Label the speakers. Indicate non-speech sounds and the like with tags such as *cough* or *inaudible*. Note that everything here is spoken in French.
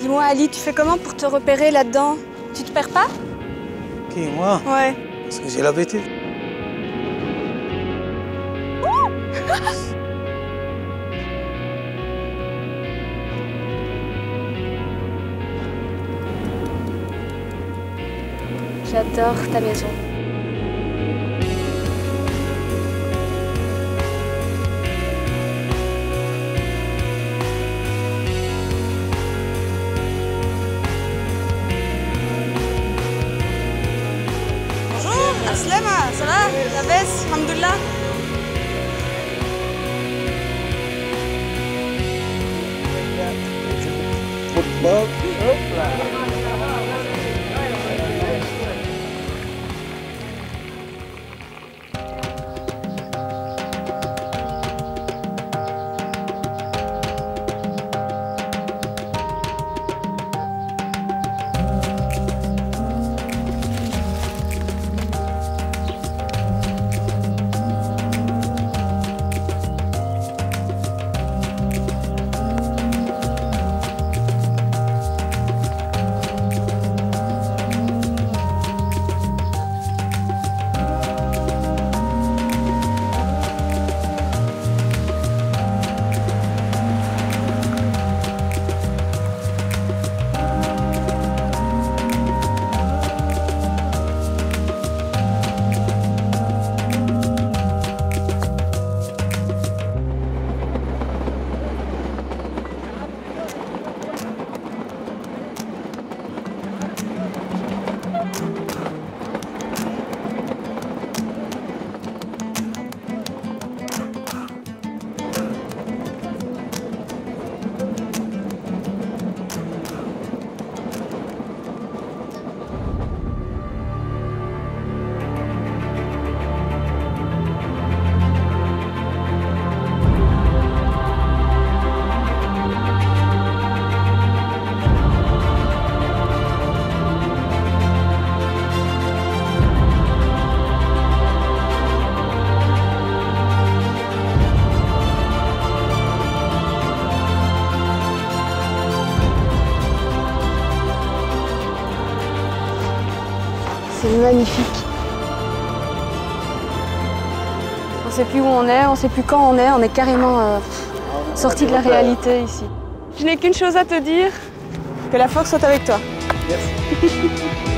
Speaker 1: Dis-moi, Ali, tu fais comment pour te repérer là-dedans? Tu te perds pas?
Speaker 2: Qui, moi?
Speaker 1: Ouais.
Speaker 2: Parce que j'ai l'habitude.
Speaker 1: J'adore ta maison. مسلمة صلاح لاباس الحمد لله
Speaker 2: Football.
Speaker 1: C'est magnifique. On sait plus où on est, on sait plus quand on est, on est carrément euh, sorti de la réalité ici. Je n'ai qu'une chose à te dire, que la force soit avec toi.
Speaker 2: Yes. *laughs*